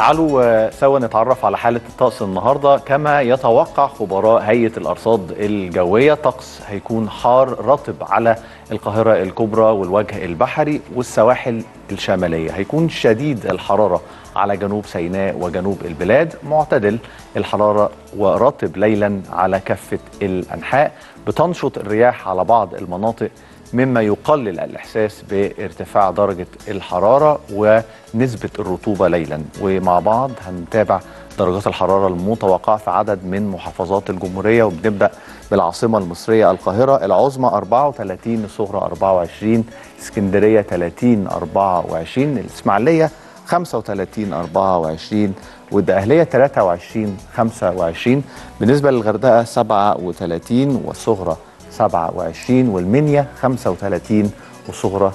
تعالوا سوا نتعرف على حالة الطقس النهاردة. كما يتوقع خبراء هيئة الأرصاد الجوية طقس هيكون حار رطب على القاهرة الكبرى والوجه البحري والسواحل الشمالية. هيكون شديد الحرارة على جنوب سيناء وجنوب البلاد. معتدل الحرارة ورطب ليلا على كافة الأنحاء. بتنشط الرياح على بعض المناطق مما يقلل الإحساس بارتفاع درجة الحرارة ونسبة الرطوبة ليلا ومع بعض هنتابع درجات الحرارة المتوقعة في عدد من محافظات الجمهورية وبنبدأ بالعاصمة المصرية القاهرة العظمى 34 الصغرى 24 اسكندرية 30 24 الإسماعيلية 35 24 والدقهلية 23 25 بالنسبة للغردقة 37 والصغرى 27 والمنيا 35 والصغرى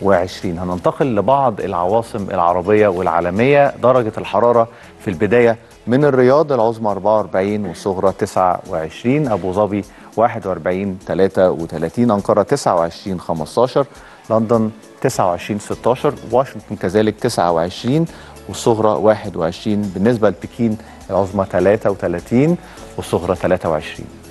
23 هننتقل لبعض العواصم العربية والعالمية. درجة الحرارة في البداية من الرياض العظمى 44 والصغرى 29 أبو ظبي 41 33 أنقرة 29 15 لندن 29 16 واشنطن كذلك 29 والصغرى 21 بالنسبة لبكين العظمى 33 والصغرى 23